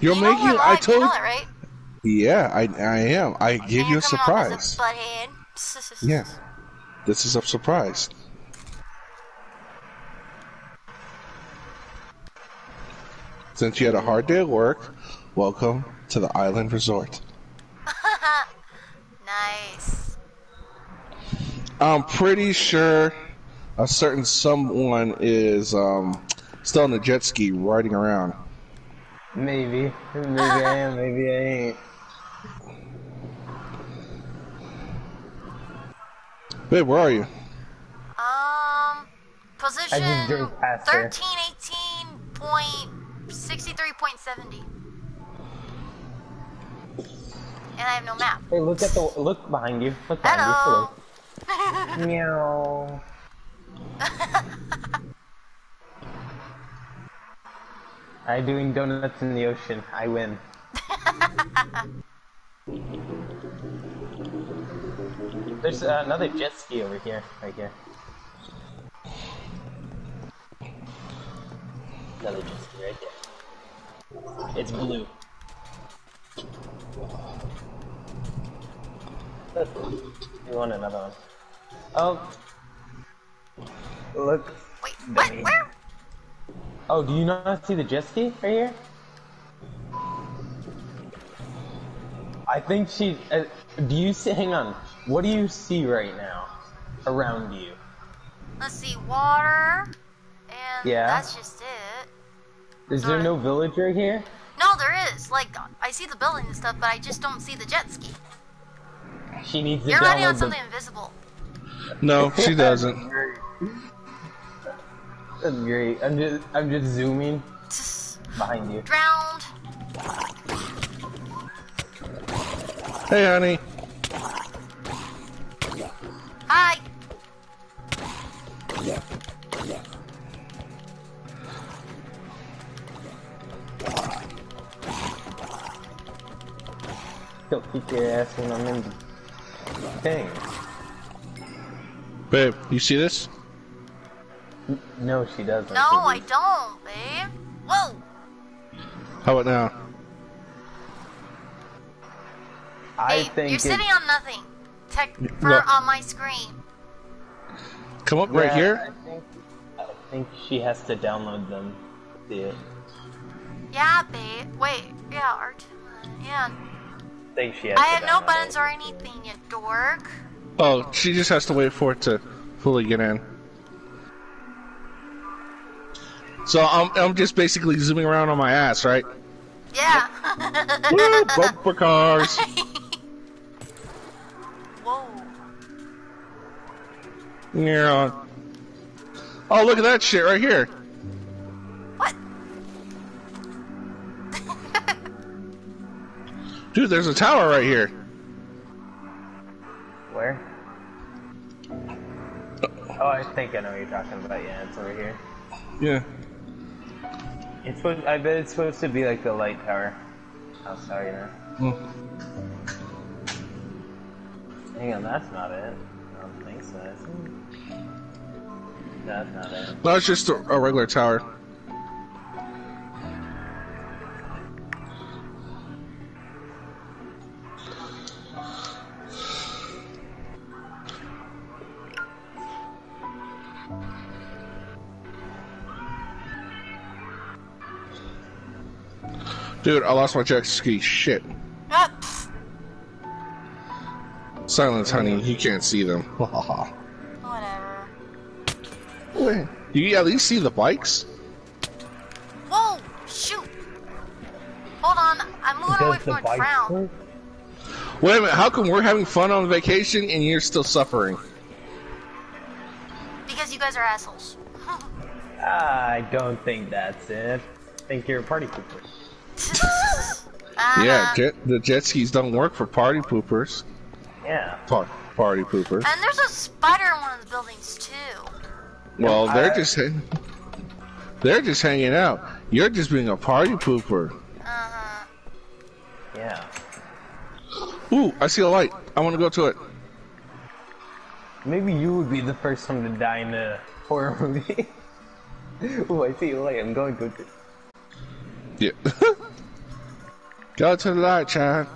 You're you making. I told. you right? Yeah, I I am. I gave And you a coming off as surprise. a. Yeah. This is a surprise. Since you had a hard day at work, welcome to the Island Resort. Nice. I'm pretty sure a certain someone is um, still on the jet ski riding around. Maybe. Maybe I am, maybe I ain't. Babe, where are you? Um, position just drove past her. 1318.63.70. And I have no map. Hey, look at the look behind you. Look behind Hello. you. Meow. I doing donuts in the ocean. I win. There's uh, another jet ski over here, right here. Another jet ski right there. It's blue. You want another one? Oh. Look. Wait, what? Where? Oh, do you not see the jet ski right here? I think she. Uh, do you see? Hang on. What do you see right now around you? Let's see, water. And Yeah. that's just it. Is there no village right here? No, there is. Like, I see the building and stuff, but I just don't see the jet ski. She needs to You're riding on download something invisible. No, she doesn't. the. That's great. I'm just. I'm just zooming behind you. Drowned. Hey, honey. Hi. She'll kick your ass when I'm in the thing. Babe, you see this? No, she doesn't. No, I don't, babe. Whoa. How about now? I Hey, think you're it- sitting on nothing. Tech for Look. on my screen. Come up right here. I think, I think she has to download them. See it. Yeah, babe. Wait. Yeah, R2. Yeah. I think she has I have no buttons it. or anything, you dork. Oh, she just has to wait for it to fully get in. So I'm I'm just basically zooming around on my ass, right? Yeah. Woo, bumper cars. Whoa. Yeah. Oh, look at that shit right here. What? Dude, there's a tower right here. Where? Oh, I think I know what you're talking about. Yeah, it's over here. Yeah. It's supposed. I bet it's supposed to be like the light tower. Oh, sorry, man. Hmm. Hang on, that's not it. I don't think so. That's not it. No, it's just a, a regular tower. Dude, I lost my jet ski. Shit. Ah, Silence, honey. You can't see them. Whatever. Wait, you at least see the bikes? Whoa! Shoot! Hold on, I'm moving away Does from the a bike drown. work? Wait a minute. How come we're having fun on vacation and you're still suffering? Because you guys are assholes. I don't think that's it. I think you're a party pooper. Uh, Yeah, jet, the jet skis don't work for party poopers. Yeah. Pa- party poopers. And there's a spider in one of the buildings too. Well, they're I- just hang- they're just hanging out. You're just being a party pooper. Uh-huh. Yeah. Ooh, I see a light. I want to go to it. Maybe you would be the first one to die in a horror movie. Ooh, I see a light. I'm going to. Yeah. Go to the light, Chan.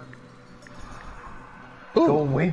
Go away